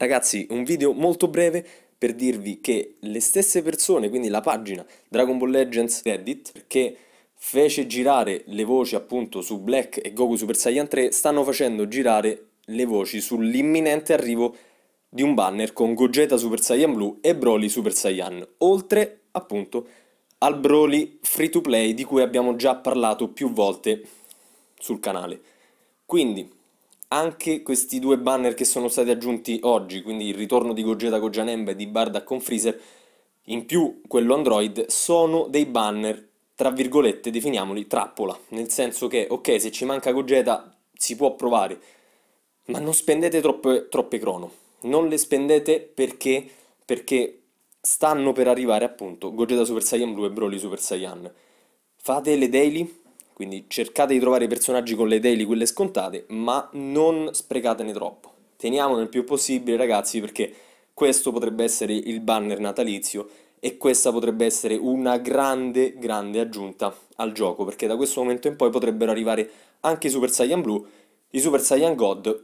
Ragazzi, un video molto breve per dirvi che le stesse persone, quindi la pagina Dragon Ball Legends Reddit, che fece girare le voci appunto su Black e Goku Super Saiyan 3, stanno facendo girare le voci sull'imminente arrivo di un banner con Gogeta Super Saiyan Blue e Broly Super Saiyan, oltre appunto al Broly free to play di cui abbiamo già parlato più volte sul canale. Quindi anche questi due banner che sono stati aggiunti oggi, quindi il ritorno di Gogeta con Janemba e di Bardock con Freezer, in più quello Android, sono dei banner, tra virgolette, definiamoli trappola, nel senso che, ok, se ci manca Gogeta si può provare, ma non spendete troppe, troppe crono, non le spendete perché, perché stanno per arrivare appunto Gogeta Super Saiyan Blue e Broly Super Saiyan. Fate le daily, quindi cercate di trovare i personaggi con le daily, quelle scontate, ma non sprecatene troppo. Teniamone il più possibile, ragazzi, perché questo potrebbe essere il banner natalizio e questa potrebbe essere una grande, grande aggiunta al gioco, perché da questo momento in poi potrebbero arrivare anche i Super Saiyan Blue, i Super Saiyan God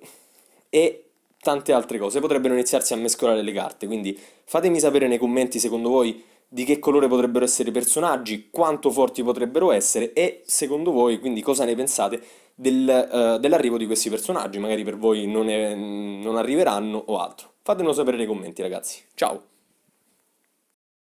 e tante altre cose. Potrebbero iniziarsi a mescolare le carte, quindi fatemi sapere nei commenti secondo voi di che colore potrebbero essere i personaggi, quanto forti potrebbero essere e secondo voi quindi cosa ne pensate del, uh, dell'arrivo di questi personaggi, magari per voi non, è, non arriveranno o altro. Fatemelo sapere nei commenti ragazzi, ciao!